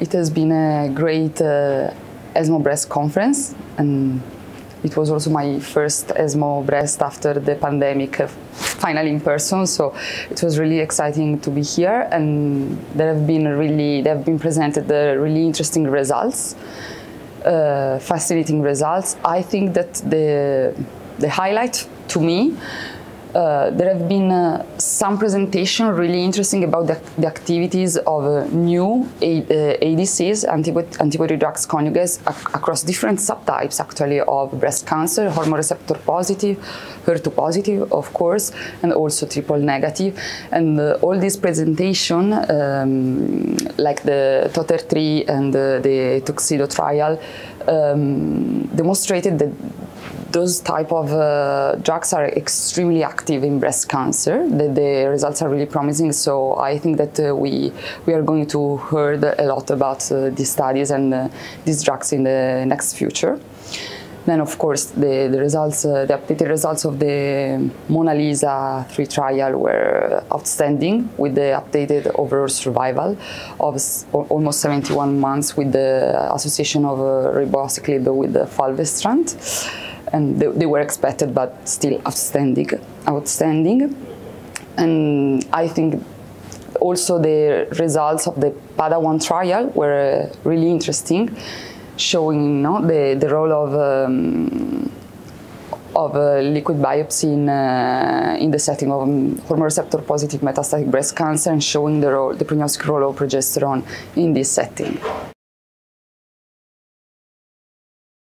It has been a great uh, ESMO Breast conference, and it was also my first ESMO Breast after the pandemic, uh, finally in person. So it was really exciting to be here, and there have been really there have been presented uh, really interesting results, uh, fascinating results. I think that the the highlight to me uh, there have been uh, some presentation really interesting about the, the activities of uh, new A, ADCs, antibody, antibody drugs conjugates, ac across different subtypes actually of breast cancer, hormone receptor positive, HER2 positive, of course, and also triple negative. And uh, all this presentation, um, like the TOT-HER3 and the Tuxedo trial, um, demonstrated that those type of uh, drugs are extremely active in breast cancer. The, the, results are really promising. So I think that uh, we we are going to hear a lot about uh, these studies and uh, these drugs in the next future. Then, of course, the, the results, uh, the updated results of the MONALEESA-3 trial were outstanding with the updated overall survival of almost 71 months with the association of uh, ribociclib with the fulvestrant and they, they, were expected but still outstanding outstanding and i think also the results of the PADA-1 trial were uh, really interesting showing you know, the, the role of um, of uh, liquid biopsy in, uh, in the setting of um, hormone receptor positive metastatic breast cancer and showing the, role, the prognostic role of progesterone in this setting.